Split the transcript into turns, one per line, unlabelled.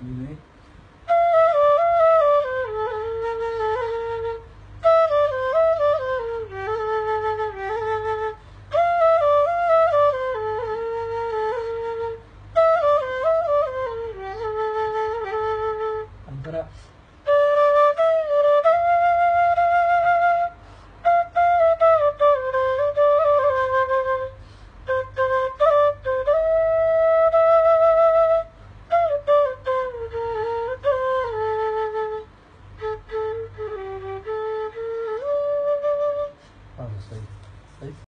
you name? five